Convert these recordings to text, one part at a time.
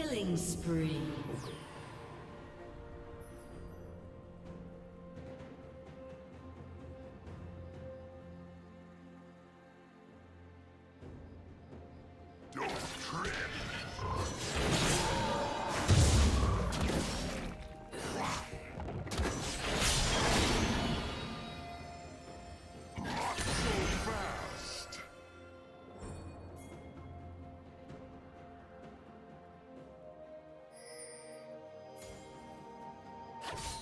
Killing spree. Don't trip! you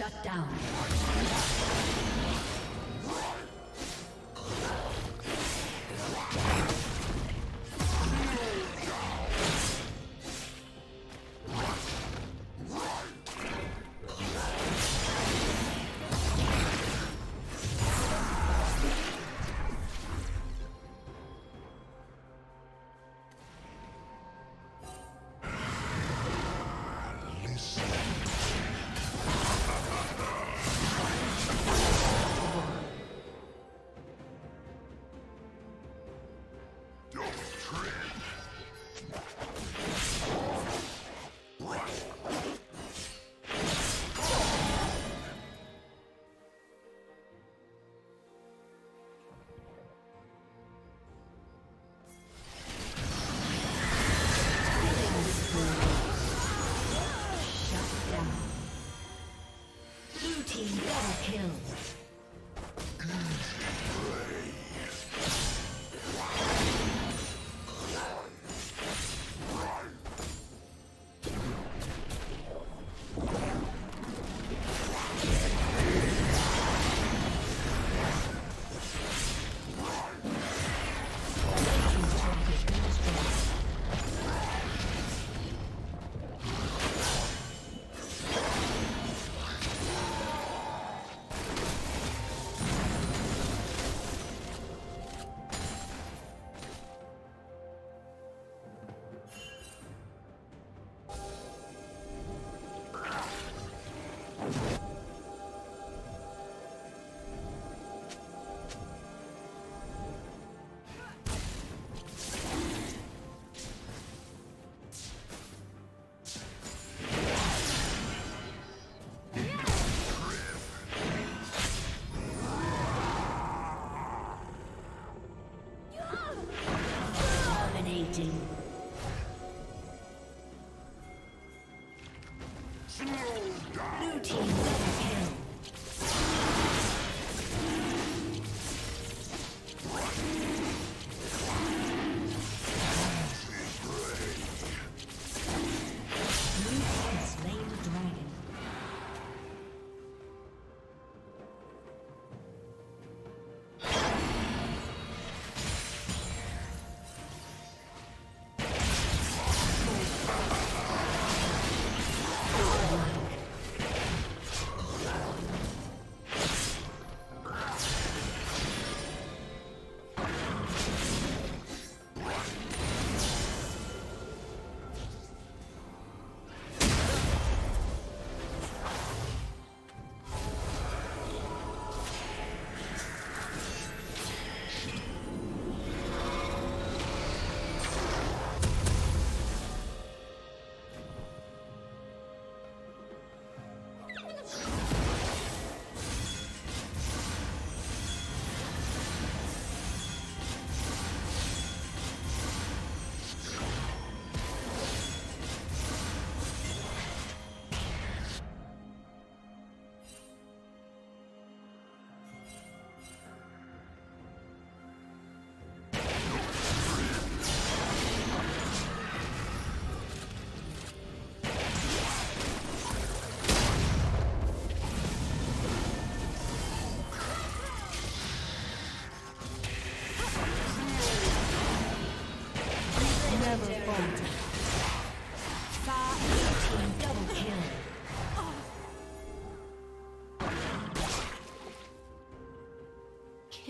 Shut down. Slow down. Blue team.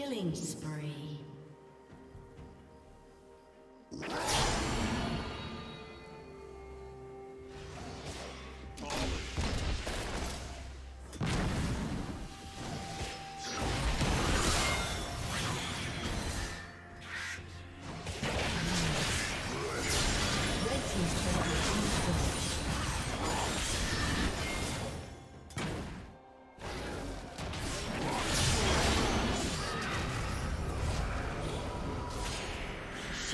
Killing spree.